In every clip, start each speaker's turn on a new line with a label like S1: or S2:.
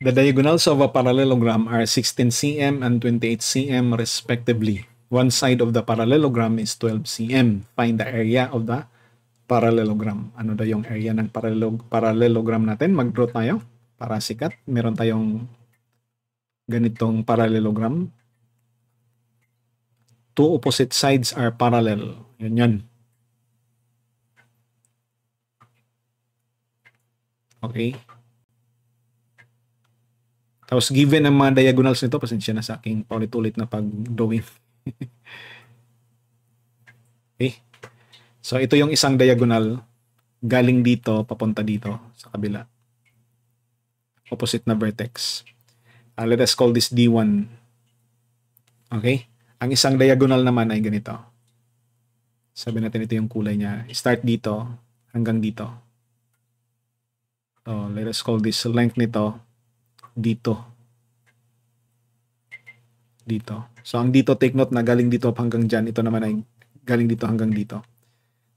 S1: The diagonals of a parallelogram are 16 cm and 28 cm respectively. One side of the parallelogram is 12 cm. Find the area of the parallelogram. Ano daw yung area ng parallel parallelogram natin? Mag-draw tayo para sikat. Meron tayong ganitong parallelogram. Two opposite sides are parallel. Yun yun. Okay. Tapos given ang mga diagonals nito, pasensya na sa aking paulit-ulit na pag-drawing. okay. So ito yung isang diagonal galing dito papunta dito sa kabila. Opposite na vertex. Uh, let us call this D1. Okay? Ang isang diagonal naman ay ganito. Sabi natin ito yung kulay niya. Start dito hanggang dito. So, let us call this length nito dito. Dito. So, ang dito, take note na galing dito hanggang dyan. Ito naman ay galing dito hanggang dito.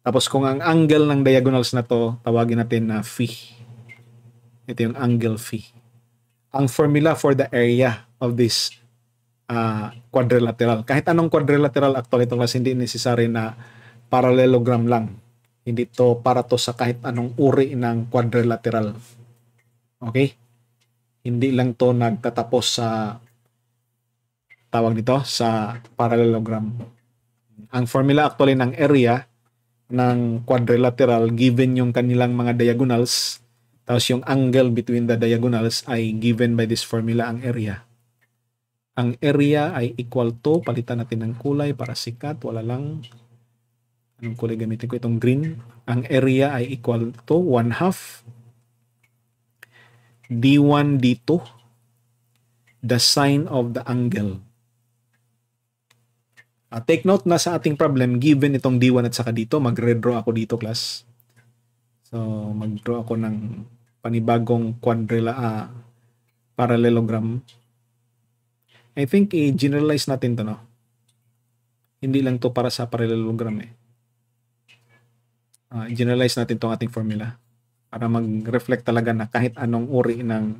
S1: Tapos, kung ang angle ng diagonals na to, tawagin natin na phi. Ito yung angle phi. Ang formula for the area of this uh, quadrilateral. Kahit anong quadrilateral, actually, ito kasi hindi necessary na parallelogram lang. Hindi to para to sa kahit anong uri ng quadrilateral. Okay? Hindi lang to nagtatapos sa tawag dito sa parallelogram. Ang formula actually ng area ng quadrilateral given yung kanilang mga diagonals tapos yung angle between the diagonals ay given by this formula ang area. Ang area ay equal to, palitan natin ng kulay para sikat, wala lang anong kulay gamitin ko itong green. Ang area ay equal to 1 half D1, D2, the sign of the angle. Uh, take note na sa ating problem, given itong D1 at saka dito, mag-redraw ako dito class. So, mag-draw ako ng panibagong quadrila, uh, parallelogram. I think i-generalize natin to no. Hindi lang to para sa parallelogram eh. Uh, generalize natin tong ating formula para mag-reflect talaga na kahit anong uri ng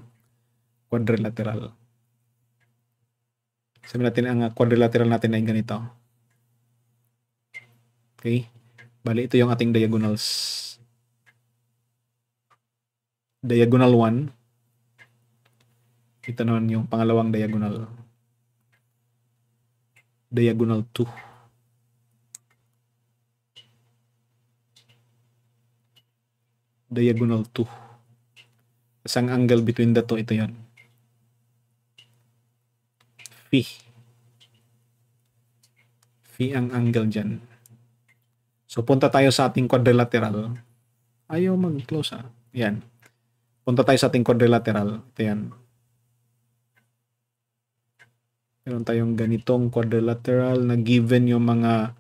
S1: quadrilateral. Sabi natin ang quadrilateral natin ay ganito. Okay? Bali, ito yung ating diagonals. Diagonal 1. Ito naman yung pangalawang diagonal. Diagonal 2. Diagonal 2. Isang angle between the two, ito yon. Phi. Phi ang angle dyan. So, punta tayo sa ating quadrilateral. Ayaw mag-close ah. Yan. Punta tayo sa ating quadrilateral. Ito yan. Meron tayong ganitong quadrilateral na given yung mga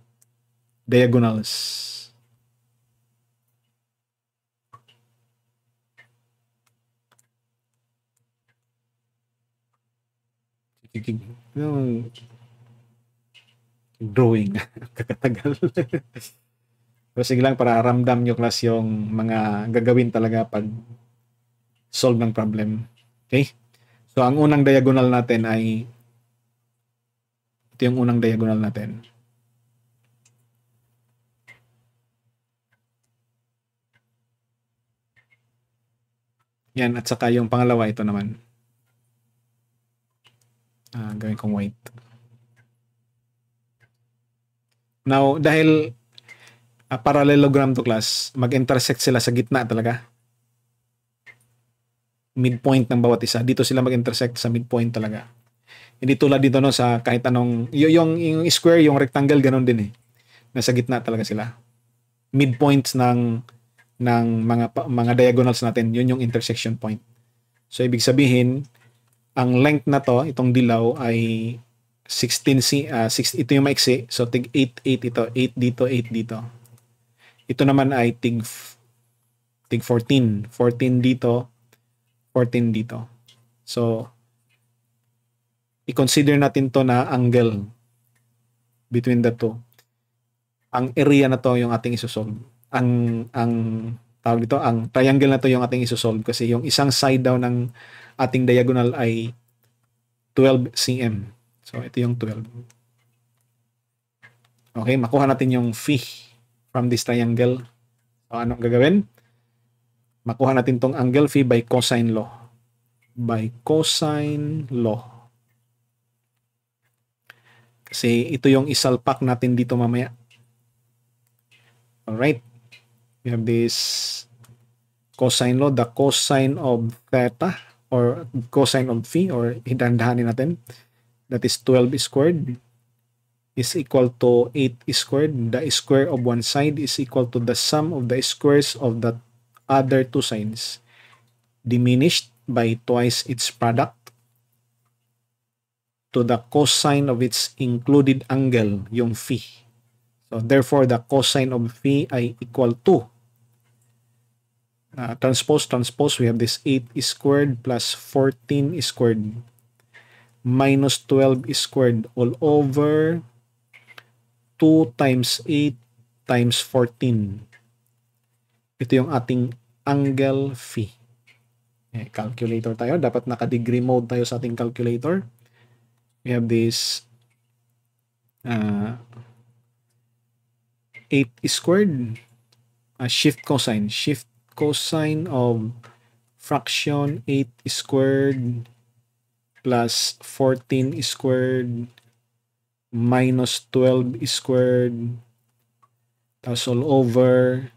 S1: diagonals. Yung drawing. Kakatagal. Pero sige lang para ramdam nyo class yung mga gagawin talaga pag solve ng problem. Okay? So ang unang diagonal natin ay ito yung unang diagonal natin. Yan at saka yung pangalawa ito naman Uh, gawin kong white. Now, dahil uh, parallelogram to class, mag-intersect sila sa gitna talaga. Midpoint ng bawat isa. Dito sila mag-intersect sa midpoint talaga. Hindi tulad dito no sa kahit anong yung, yung square, yung rectangle ganun din eh. Nasa gitna talaga sila. Midpoints ng ng mga mga diagonals natin, yun yung intersection point. So ibig sabihin, ang length na to, itong dilaw ay 16 c uh, 6 ito yung maiksi. So tig 8 8 ito, 8 dito, 8 dito. Ito naman ay tig tig 14, 14 dito, 14 dito. So i-consider natin to na angle between the two. Ang area na to yung ating isosolve. Ang ang tawag dito, ang triangle na to yung ating isosolve kasi yung isang side daw ng ating diagonal ay 12 cm. So, ito yung 12. Okay, makuha natin yung phi from this triangle. So, anong gagawin? Makuha natin tong angle phi by cosine law. By cosine law. Kasi ito yung isalpak natin dito mamaya. Alright. We have this cosine law, the cosine of theta or cosine of phi or hidandahanin natin. That is 12 squared is equal to 8 squared. The square of one side is equal to the sum of the squares of the other two sides diminished by twice its product to the cosine of its included angle, yung phi. So therefore, the cosine of phi ay equal to uh, transpose, transpose, we have this 8 squared plus 14 squared minus 12 squared all over 2 times 8 times 14. Ito yung ating angle phi. Eh, calculator tayo. Dapat naka-degree mode tayo sa ating calculator. We have this uh, 8 squared uh, shift cosine. Shift cosine of fraction 8 squared plus 14 squared minus 12 squared. Tapos all over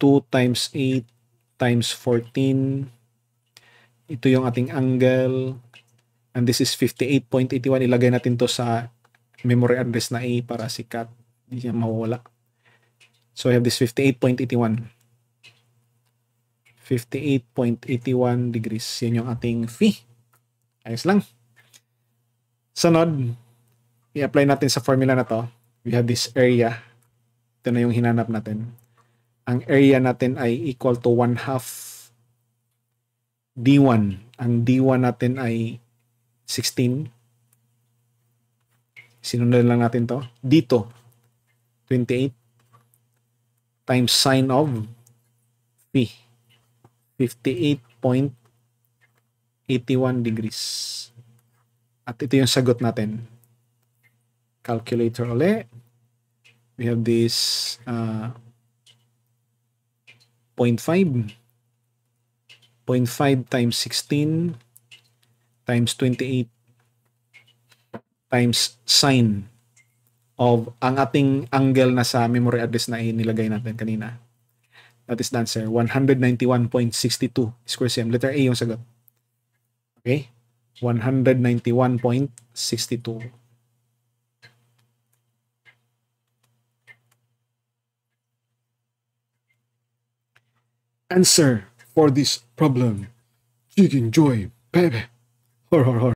S1: 2 times 8 times 14 ito yung ating angle. And this is 58.81 ilagay natin to sa memory address na A para sikat. Hindi siya mawawala. So I have this 58.81 58.81 degrees yan yung ating phi ayos lang sunod i-apply natin sa formula na to, we have this area. Ito na yung hinanap natin. Ang area natin ay equal to 1 half D1. Ang D1 natin ay 16. Sinundan lang natin to. Dito, 28 times sine of P. 58.81 degrees. At ito yung sagot natin calculator ulit. We have this uh, 0.5. 0.5 times 16 times 28 times sine of ang ating angle na sa memory address na inilagay natin kanina. That is the answer. 191.62 square cm. Letter A yung sagot. Okay? 191.62. answer for this problem. Chicken joy, baby. Hor, hor, hor.